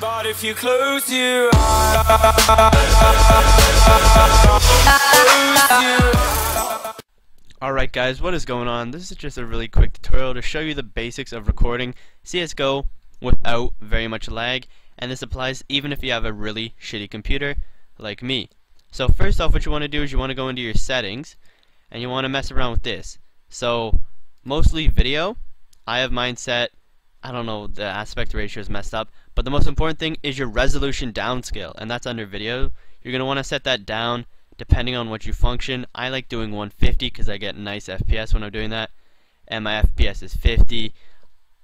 But if you close your eyes, Alright guys, what is going on? This is just a really quick tutorial to show you the basics of recording CSGO without very much lag and this applies even if you have a really shitty computer like me. So first off what you want to do is you want to go into your settings and you want to mess around with this. So mostly video, I have mine set, I don't know, the aspect ratio is messed up, but the most important thing is your resolution downscale and that's under video. You're going to want to set that down depending on what you function. I like doing 150 because I get nice FPS when I'm doing that. And my FPS is 50.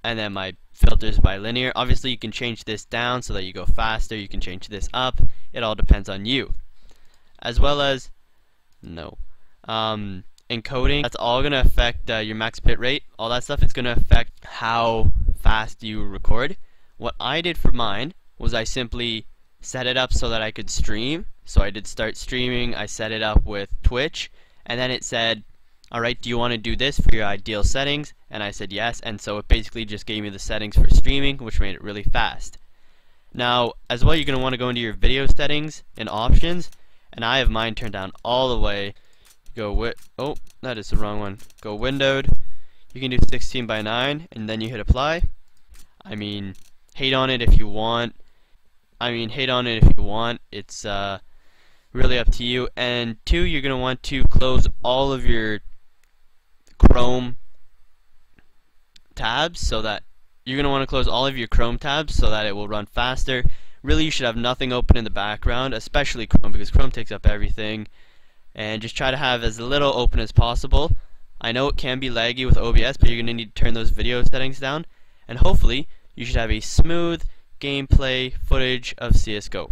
And then my filters bilinear. Obviously you can change this down so that you go faster. You can change this up. It all depends on you. As well as, no. Um, encoding, that's all going to affect uh, your max bit rate. All that stuff is going to affect how fast you record. What I did for mine was I simply set it up so that I could stream so I did start streaming, I set it up with Twitch, and then it said, alright, do you want to do this for your ideal settings? And I said yes, and so it basically just gave me the settings for streaming, which made it really fast. Now, as well, you're going to want to go into your video settings and options, and I have mine turned down all the way. Go with, oh, that is the wrong one. Go windowed, you can do 16 by 9, and then you hit apply. I mean, hate on it if you want. I mean, hate on it if you want. It's, uh, really up to you. And two, you're going to want to close all of your Chrome tabs so that you're going to want to close all of your Chrome tabs so that it will run faster. Really, you should have nothing open in the background, especially Chrome because Chrome takes up everything. And just try to have as little open as possible. I know it can be laggy with OBS, but you're going to need to turn those video settings down, and hopefully you should have a smooth gameplay footage of CSGO.